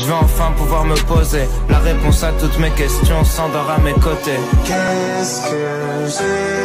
Je vais enfin pouvoir me poser La réponse à toutes mes questions s'endort à mes côtés. Qu'est-ce que j'ai